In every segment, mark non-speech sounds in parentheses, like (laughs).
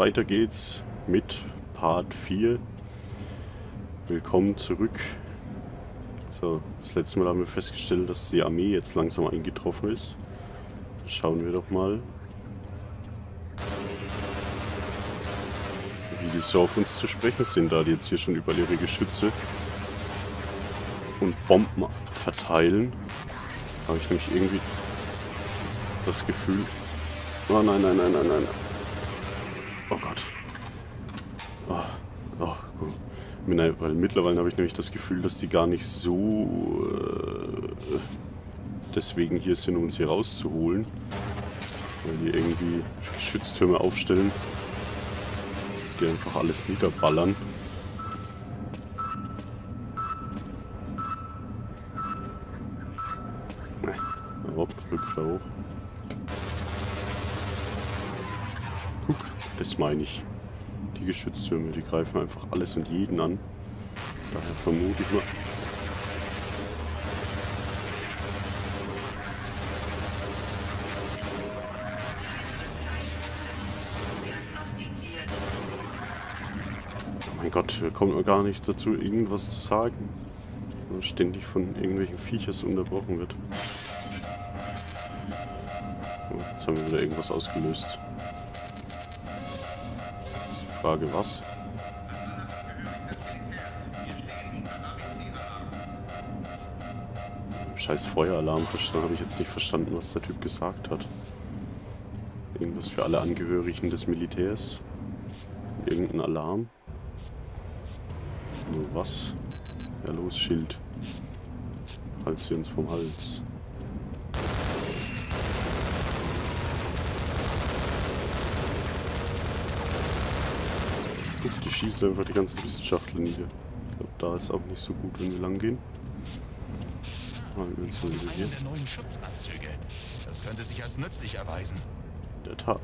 weiter geht's mit Part 4. Willkommen zurück. So, das letzte Mal haben wir festgestellt, dass die Armee jetzt langsam eingetroffen ist. Schauen wir doch mal, wie die so auf uns zu sprechen sind, da die jetzt hier schon über ihre Geschütze und Bomben verteilen. Habe ich nämlich irgendwie das Gefühl... Oh nein, nein, nein, nein, nein. Oh Gott. Oh, oh, gut. Weil mittlerweile habe ich nämlich das Gefühl, dass die gar nicht so äh, deswegen hier sind, um uns hier rauszuholen. Weil die irgendwie Schütztürme aufstellen, die einfach alles niederballern. Meine ich. Die Geschütztürme, die greifen einfach alles und jeden an. Daher vermute ich mal... Oh mein Gott, wir kommen gar nicht dazu, irgendwas zu sagen. Weil ständig von irgendwelchen Viechers unterbrochen wird. Jetzt haben wir wieder irgendwas ausgelöst. Frage, was? Scheiß Feueralarm verstanden, habe ich jetzt nicht verstanden, was der Typ gesagt hat. Irgendwas für alle Angehörigen des Militärs. Irgendein Alarm. Nur was? Ja los, Schild. Halt sie uns vom Hals. Gut, die schießen einfach die ganzen Wissenschaftler nieder. Ich glaube, da ist auch nicht so gut, wenn wir lang gehen. Halten wir uns mal wieder hier. Das könnte sich als nützlich erweisen. In der Tat.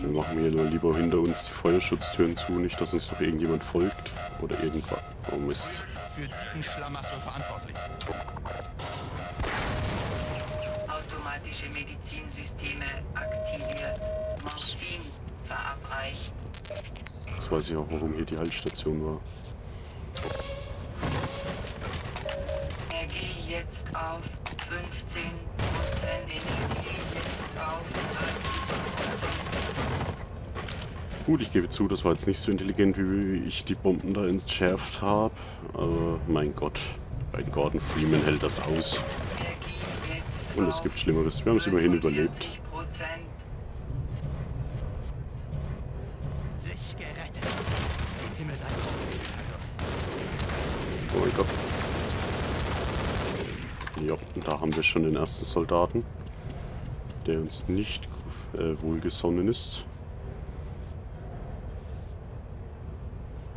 Wir machen hier nur lieber hinter uns die Feuerschutztüren zu, nicht dass uns noch irgendjemand folgt. Oder irgendwas. Oh Mist. Für diesen Schlamassel verantwortlich. Automatische Medizinsysteme aktiviert. Morphin verabreicht. Jetzt weiß ich auch, warum hier die Haltstation war. Energie jetzt auf 15 Energie jetzt auf 30 Gut, ich gebe zu, das war jetzt nicht so intelligent, wie ich die Bomben da entschärft habe. Aber mein Gott, bei Gordon Freeman hält das aus. Jetzt Und es gibt Schlimmeres. Wir haben es immerhin überlebt. 40 Prozent. Dich gerettet. Den Himmel sei Dank. Oh mein Gott. Ja, und da haben wir schon den ersten Soldaten, der uns nicht äh, wohlgesonnen ist.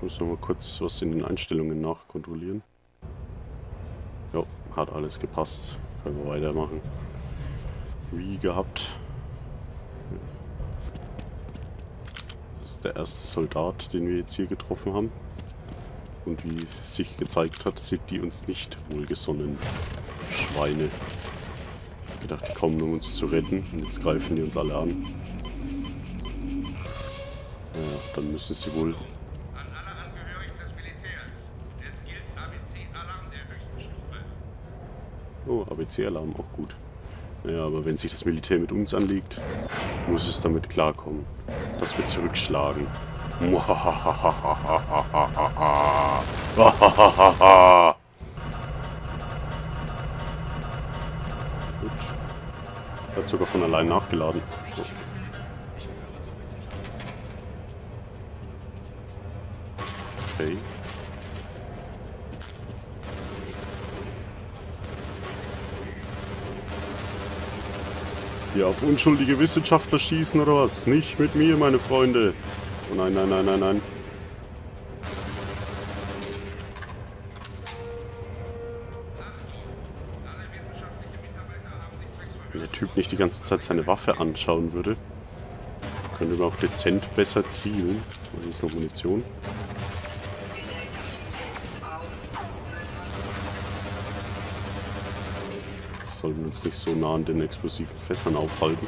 Muss noch mal kurz was in den Einstellungen nachkontrollieren. Ja, hat alles gepasst. Können wir weitermachen. Wie gehabt. Das ist der erste Soldat, den wir jetzt hier getroffen haben. Und wie sich gezeigt hat, sind die uns nicht wohlgesonnen. Schweine. Ich hab gedacht, die kommen, um uns zu retten. Und jetzt greifen die uns alle an. Ja, dann müssen sie wohl... An alle Angehörigen des Militärs. Es gilt ABC-Alarm der höchsten Stufe. Oh, ABC-Alarm, auch gut. Ja, aber wenn sich das Militär mit uns anlegt, muss es damit klarkommen, dass wir zurückschlagen. (laughs) Gut. Hat sogar von allein nachgeladen. So. Okay. Hier auf unschuldige Wissenschaftler schießen oder was? Nicht mit mir, meine Freunde. Oh nein, nein, nein, nein, nein. Wenn der Typ nicht die ganze Zeit seine Waffe anschauen würde, könnte man auch dezent besser zielen. Hier ist noch Munition. Sollten uns nicht so nah an den explosiven Fässern aufhalten.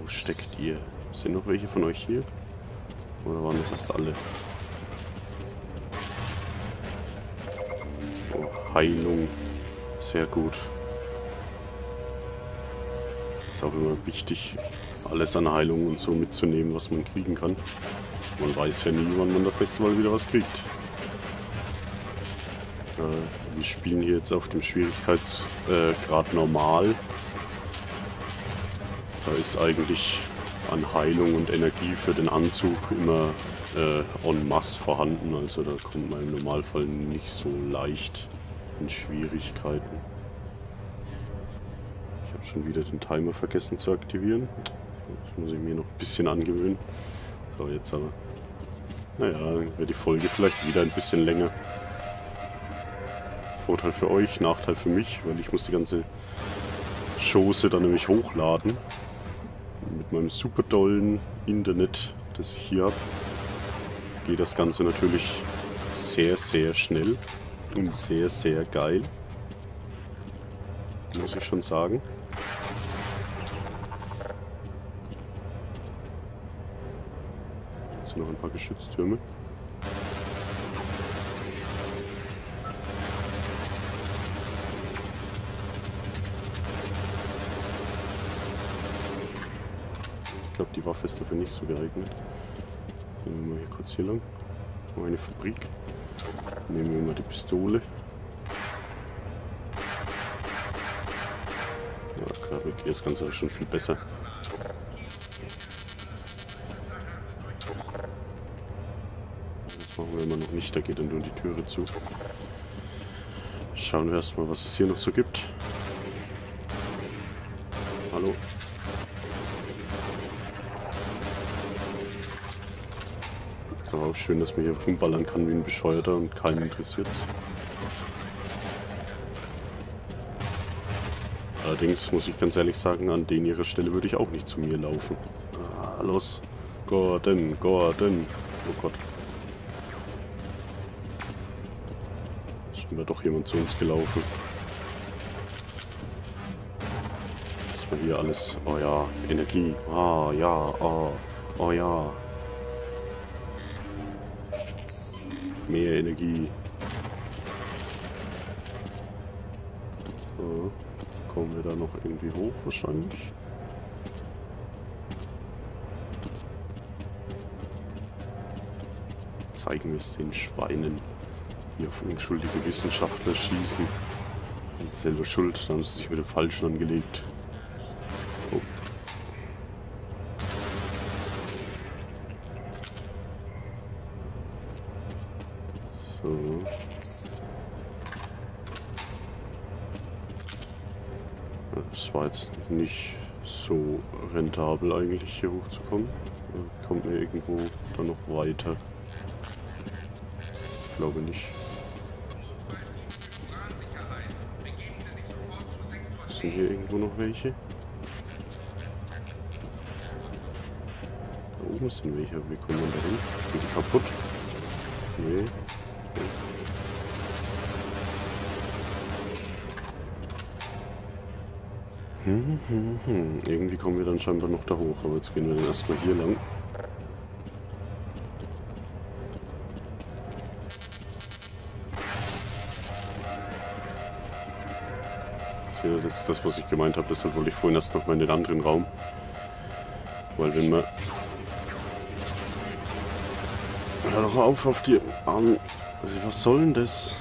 Wo steckt ihr? Sind noch welche von euch hier? Oder waren das erst alle? Oh, Heilung. Sehr gut. Ist auch immer wichtig, alles an Heilung und so mitzunehmen, was man kriegen kann. Man weiß ja nie, wann man das nächste Mal wieder was kriegt. Äh, wir spielen hier jetzt auf dem Schwierigkeitsgrad normal. Da ist eigentlich an Heilung und Energie für den Anzug immer äh, en masse vorhanden. Also da kommt man im Normalfall nicht so leicht in Schwierigkeiten. Ich habe schon wieder den Timer vergessen zu aktivieren. Das muss ich mir noch ein bisschen angewöhnen. So, jetzt aber. Naja, dann wird die Folge vielleicht wieder ein bisschen länger. Vorteil für euch, Nachteil für mich, weil ich muss die ganze Chose dann nämlich hochladen. Mit meinem super dollen Internet, das ich hier habe, geht das Ganze natürlich sehr, sehr schnell und sehr, sehr geil. Muss ich schon sagen. Jetzt sind noch ein paar Geschütztürme. Glaube, die Waffe ist dafür nicht so geeignet. Gehen wir mal hier kurz hier lang. Oh, eine Fabrik. Nehmen wir mal die Pistole. Ja, klar, okay, das Ganze schon viel besser. Das machen wir immer noch nicht, da geht dann nur die Türe zu. Schauen wir erstmal, was es hier noch so gibt. Schön, dass man hier rumballern kann wie ein Bescheuerter und keinen interessiert's. Allerdings muss ich ganz ehrlich sagen, an den ihrer Stelle würde ich auch nicht zu mir laufen. Ah, los. Gordon, Gordon. Oh Gott. Ist schon doch jemand zu uns gelaufen. Das war hier alles. Oh ja, Energie. Ah ja, oh, oh ja. Mehr Energie. So. Kommen wir da noch irgendwie hoch wahrscheinlich? Zeigen wir es den Schweinen, die auf unschuldige Wissenschaftler schießen. Selber schuld, da haben sie sich mit dem Falschen angelegt. So. Es war jetzt nicht so rentabel eigentlich hier hochzukommen. Da kommt mir irgendwo dann noch weiter. Ich glaube nicht. Sind hier irgendwo noch welche? Da oben sind welche. Wie kommen wir da hin? Sind die kaputt? Nee. Hm, hm, hm. Irgendwie kommen wir dann scheinbar noch da hoch, aber jetzt gehen wir dann erstmal hier lang. Das ist das, was ich gemeint habe, deshalb wollte ich vorhin erst noch mal in den anderen Raum. Weil wenn man... Hör doch auf auf die Arme. Was soll denn das?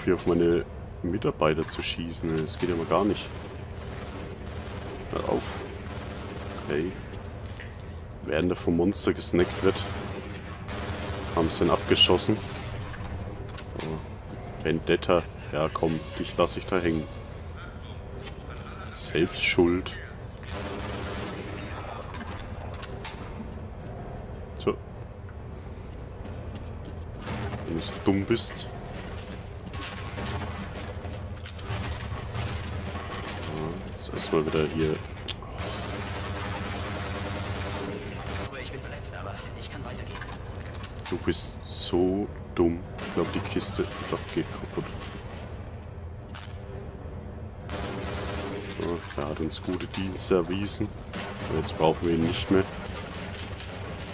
Auf, hier auf meine Mitarbeiter zu schießen. Das geht ja mal gar nicht. Hört auf. Okay. Während er vom Monster gesnackt wird, haben sie ihn abgeschossen. Oh. Vendetta. Ja, komm, dich lasse ich da hängen. Selbst schuld. So. Wenn du dumm bist. Erstmal wieder hier. Du bist so dumm. Ich glaube, die Kiste doch geht kaputt. So, er hat uns gute Dienste erwiesen. Aber jetzt brauchen wir ihn nicht mehr.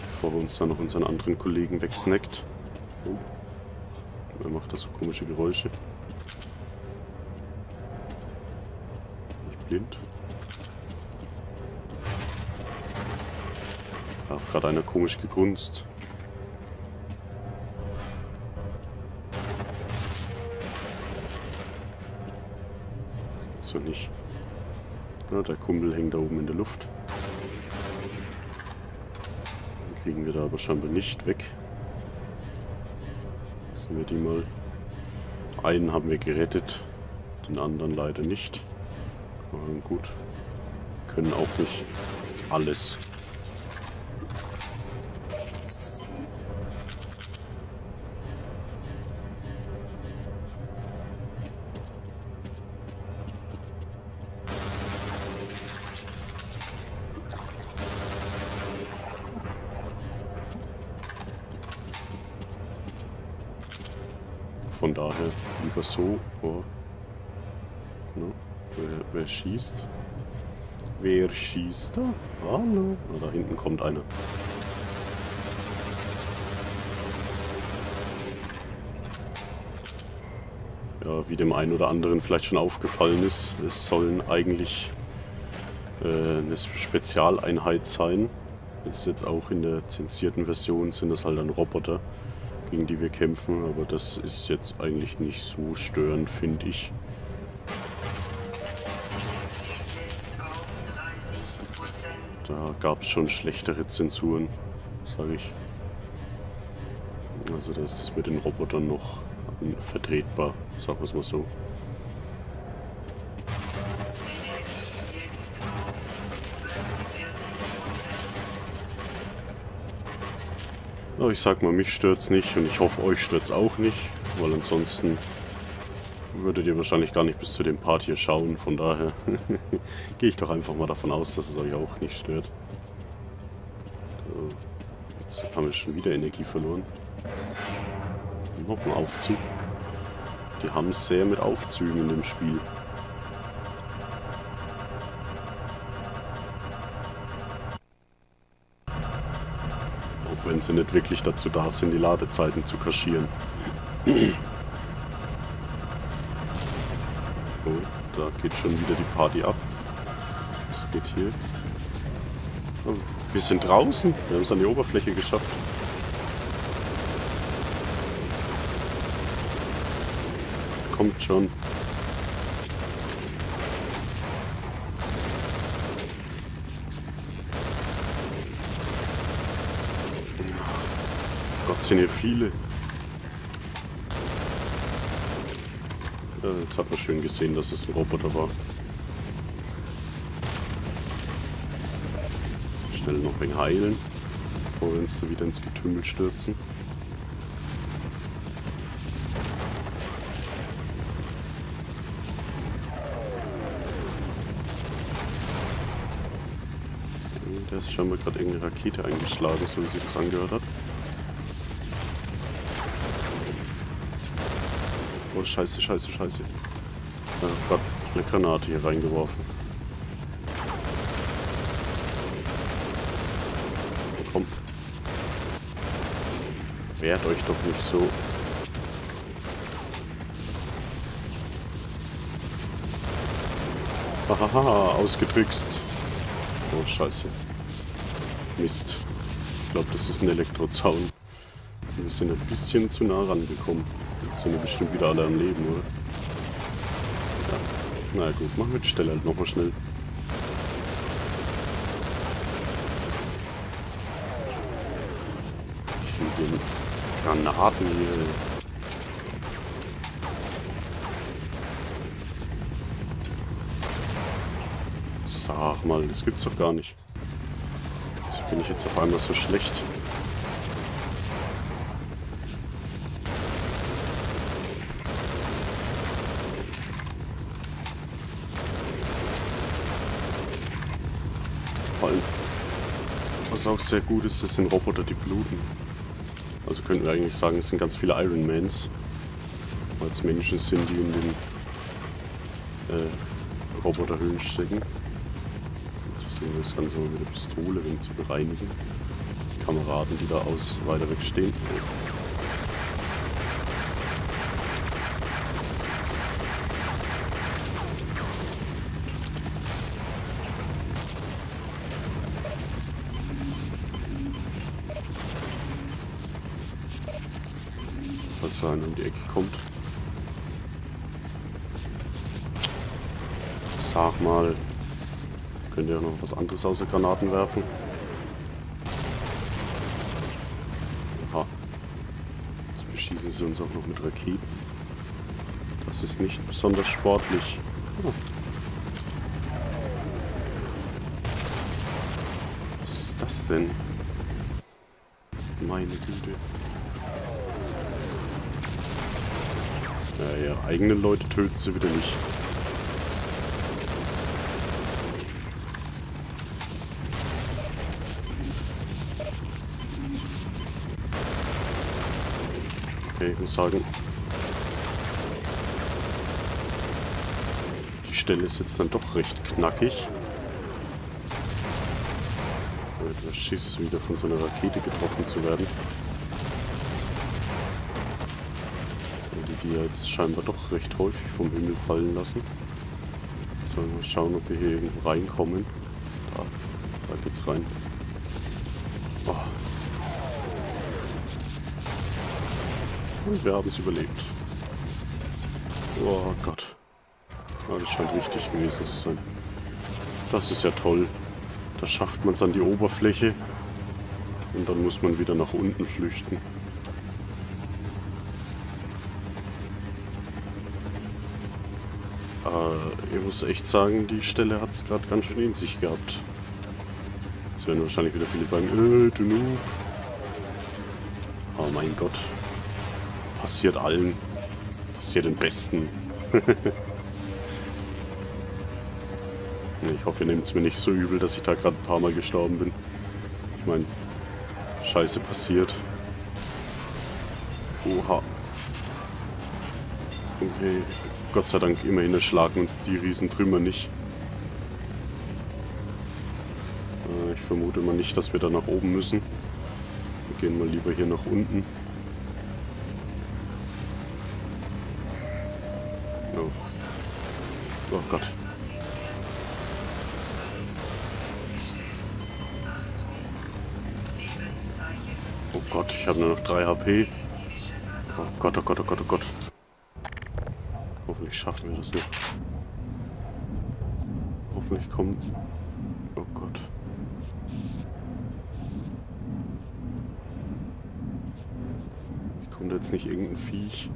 Bevor er uns dann noch unseren anderen Kollegen wegsnackt. Oh. Er macht da so komische Geräusche. Blind. Da hat gerade einer komisch gegrunzt. Das gibt's doch nicht. Ja, der Kumpel hängt da oben in der Luft. Den kriegen wir da aber scheinbar nicht weg. Lassen wir die mal. Einen haben wir gerettet, den anderen leider nicht. Aber gut. Können auch nicht alles. Von daher lieber so. Oh. No. Wer, wer schießt? Wer schießt da? Hallo? Ah, da hinten kommt einer. Ja, wie dem einen oder anderen vielleicht schon aufgefallen ist, es sollen eigentlich äh, eine Spezialeinheit sein. Das ist jetzt auch in der zensierten Version sind das halt dann Roboter, gegen die wir kämpfen, aber das ist jetzt eigentlich nicht so störend, finde ich. Jetzt auf 30 Prozent. Da gab es schon schlechtere Zensuren, sage ich. Also da ist es mit den Robotern noch vertretbar, sagen wir es mal so. Aber ich sag mal, mich stört's nicht und ich hoffe, euch stört's auch nicht, weil ansonsten würdet ihr wahrscheinlich gar nicht bis zu dem Part hier schauen. Von daher (laughs) gehe ich doch einfach mal davon aus, dass es euch auch nicht stört. Jetzt haben wir schon wieder Energie verloren. Noch ein Aufzug. Die haben es sehr mit Aufzügen in dem Spiel. Wenn sie nicht wirklich dazu da sind, die Ladezeiten zu kaschieren. Oh, da geht schon wieder die Party ab. Was geht hier? Oh, wir sind draußen. Wir haben es an die Oberfläche geschafft. Kommt schon. Gott, sind hier viele. Ja, jetzt hat man schön gesehen, dass es ein Roboter war. Schnell noch ein heilen, bevor wir uns da wieder ins Getümmel stürzen. Der ist scheinbar gerade irgendeine Rakete eingeschlagen, so wie sich das angehört hat. Scheiße, scheiße, scheiße. Ich habe gerade eine Granate hier reingeworfen. Komm. Wehrt euch doch nicht so. Hahaha, ausgetrickst. Oh, scheiße. Mist. Ich glaube, das ist ein Elektrozaun. Wir sind ein bisschen zu nah rangekommen. Jetzt sind wir bestimmt wieder alle am Leben, oder? Ja. Na gut, machen wir die Stelle halt nochmal schnell. Ich den Granaten hier. Sag mal, das gibt's doch gar nicht. Wieso bin ich jetzt auf einmal so schlecht? Was auch sehr gut ist, das sind Roboter, die bluten. Also könnten wir eigentlich sagen, es sind ganz viele Ironmans. Es Menschen sind, die in den äh, Roboterhöhlen stecken. Jetzt versuchen wir das Ganze mal mit der Pistole zu bereinigen. Die Kameraden, die da aus weiter weg stehen. Falls da einer um die Ecke kommt. Sag mal, könnt ihr noch was anderes außer Granaten werfen? Aha. Jetzt beschießen sie uns auch noch mit Raketen. Das ist nicht besonders sportlich. Ah. Was ist das denn? Meine Güte. Ja, ihre eigenen Leute töten sie wieder nicht. Okay, ich muss sagen, die Stelle ist jetzt dann doch recht knackig. Der Schiss wieder von so einer Rakete getroffen zu werden. Die, die ja jetzt scheinbar doch recht häufig vom Himmel fallen lassen. Sollen wir schauen, ob wir hier irgendwo reinkommen. Da, da geht's rein. Oh. Und wir haben es überlebt. Oh Gott. Ja, das scheint richtig gewesen zu sein. Das ist ja toll. Da schafft man es an die Oberfläche. Und dann muss man wieder nach unten flüchten. Äh, ich muss echt sagen, die Stelle hat es gerade ganz schön in sich gehabt. Jetzt werden wahrscheinlich wieder viele sagen, äh, du Noob. Oh mein Gott. Passiert allen. Passiert den Besten. (laughs) ich hoffe, ihr nehmt es mir nicht so übel, dass ich da gerade ein paar Mal gestorben bin. Ich meine, Scheiße passiert. Oha. Okay. Gott sei Dank immerhin erschlagen uns die Riesentrümmer nicht. Äh, ich vermute mal nicht, dass wir da nach oben müssen. Wir gehen mal lieber hier nach unten. Oh, oh Gott. Oh Gott, ich habe nur noch 3 HP. Oh Gott, oh Gott, oh Gott, oh Gott. Schaffen wir das noch. Hoffentlich kommt... Oh Gott. Kommt jetzt nicht irgendein Viech.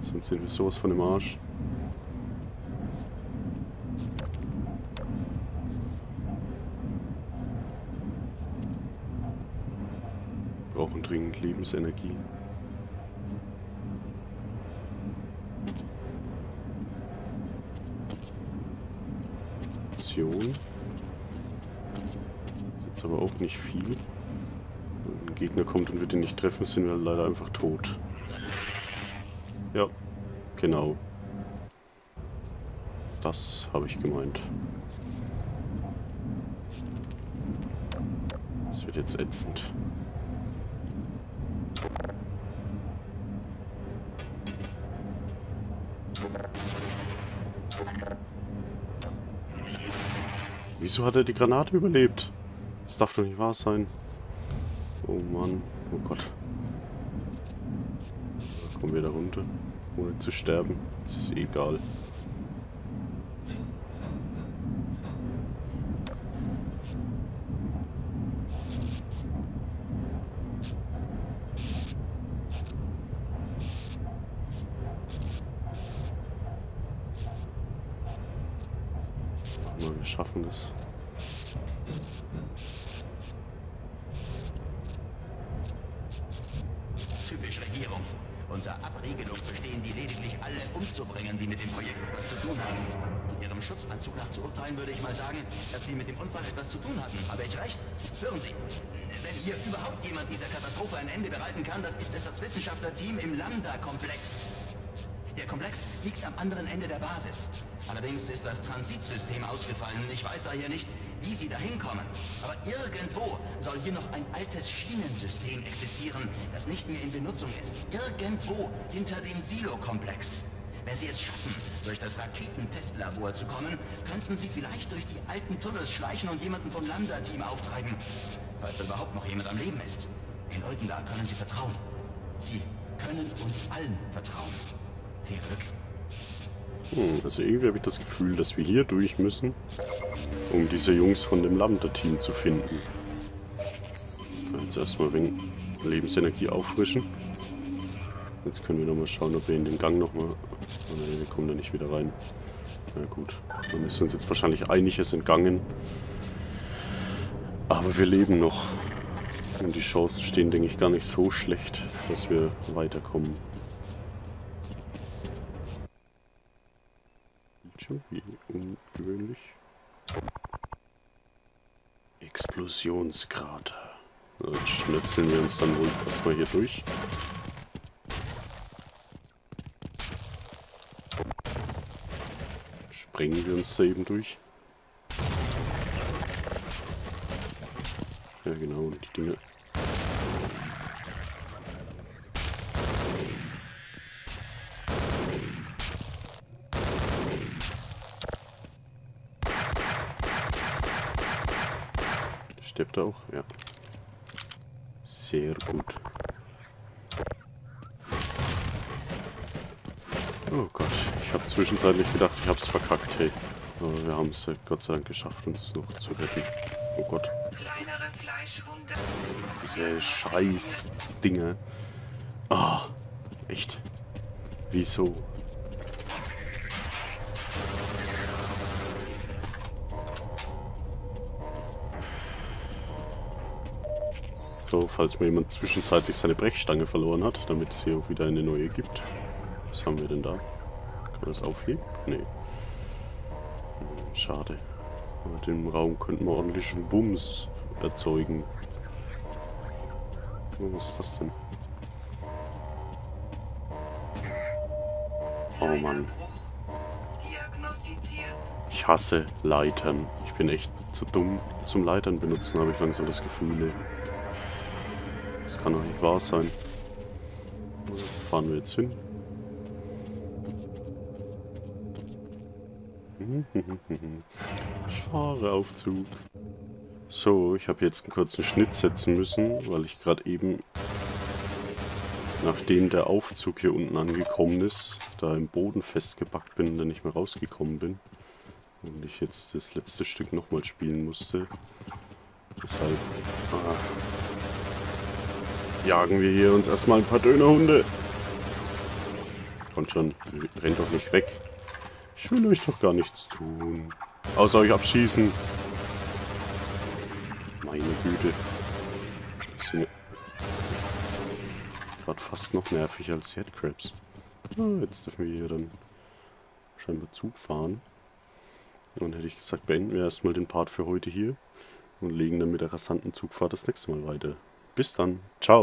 Sonst sind wir sowas von dem Arsch. brauchen dringend Lebensenergie. Munition. Ist jetzt aber auch nicht viel. Wenn ein Gegner kommt und wir den nicht treffen, sind wir leider einfach tot. Ja, genau. Das habe ich gemeint. Das wird jetzt ätzend. Wieso hat er die Granate überlebt? Das darf doch nicht wahr sein. Oh Mann. Oh Gott. Kommen wir da runter, ohne zu sterben. Das ist egal. Mal, wir schaffen das. Typisch Regierung. Unter Abregelung verstehen die lediglich alle umzubringen, die mit dem Projekt etwas zu tun haben. Ihrem Ihrem Schutzanzug nach zu urteilen, würde ich mal sagen, dass Sie mit dem Unfall etwas zu tun hatten. Habe ich recht? Hören Sie, wenn hier überhaupt jemand dieser Katastrophe ein Ende bereiten kann, dann ist es das Wissenschaftlerteam im Lambda-Komplex. Der Komplex liegt am anderen Ende der Basis. Allerdings ist das Transitsystem ausgefallen. Ich weiß daher nicht, wie Sie da hinkommen. Aber irgendwo soll hier noch ein altes Schienensystem existieren, das nicht mehr in Benutzung ist. Irgendwo hinter dem Silo-Komplex. Wenn Sie es schaffen, durch das Raketentestlabor zu kommen, könnten Sie vielleicht durch die alten Tunnels schleichen und jemanden vom Lambda-Team auftreiben. Falls überhaupt noch jemand am Leben ist. Den Leuten da können Sie vertrauen. Sie können uns allen vertrauen. Glück. Hm, also irgendwie habe ich das Gefühl, dass wir hier durch müssen, um diese Jungs von dem Lambda-Team zu finden. Jetzt erstmal wegen Lebensenergie auffrischen. Jetzt können wir nochmal schauen, ob wir in den Gang nochmal... Oh ne, wir kommen da nicht wieder rein. Na gut, dann ist uns jetzt wahrscheinlich einiges entgangen. Aber wir leben noch. Und die Chancen stehen, denke ich, gar nicht so schlecht, dass wir weiterkommen. Wie ungewöhnlich. Explosionskrater. Dann schnetzeln wir uns dann wohl erstmal hier durch. Sprengen wir uns da eben durch. Ja genau, die Dinge. Stirbt auch? Ja. Sehr gut. Oh Gott, ich habe zwischenzeitlich gedacht, ich hab's verkackt, hey. Aber wir haben es Gott sei Dank geschafft, uns noch zu retten. Oh Gott. Diese scheiß Dinge. Ah, echt. Wieso? So, falls mir jemand zwischenzeitlich seine Brechstange verloren hat, damit es hier auch wieder eine neue gibt. Was haben wir denn da? Kann man das aufheben? Nee. Hm, Schade. Aber dem Raum könnten wir ordentlichen Bums erzeugen. Was ist das denn? Oh Mann. Ich hasse Leitern. Ich bin echt zu dumm zum Leitern benutzen, habe ich langsam das Gefühl. Das kann doch nicht wahr sein. Wo fahren wir jetzt hin? Ich fahre auf Zug. So, ich habe jetzt einen kurzen Schnitt setzen müssen, weil ich gerade eben, nachdem der Aufzug hier unten angekommen ist, da im Boden festgebackt bin und dann nicht mehr rausgekommen bin. Und ich jetzt das letzte Stück nochmal spielen musste. Deshalb ah, jagen wir hier uns erstmal ein paar Dönerhunde. Kommt schon, rennt doch nicht weg. Ich will euch doch gar nichts tun. Außer euch abschießen. Meine Güte. Das sind gerade fast noch nervig als Headcrabs. Ah, jetzt dürfen wir hier dann scheinbar Zug fahren. Und hätte ich gesagt, beenden wir erstmal den Part für heute hier und legen dann mit der rasanten Zugfahrt das nächste Mal weiter. Bis dann. Ciao.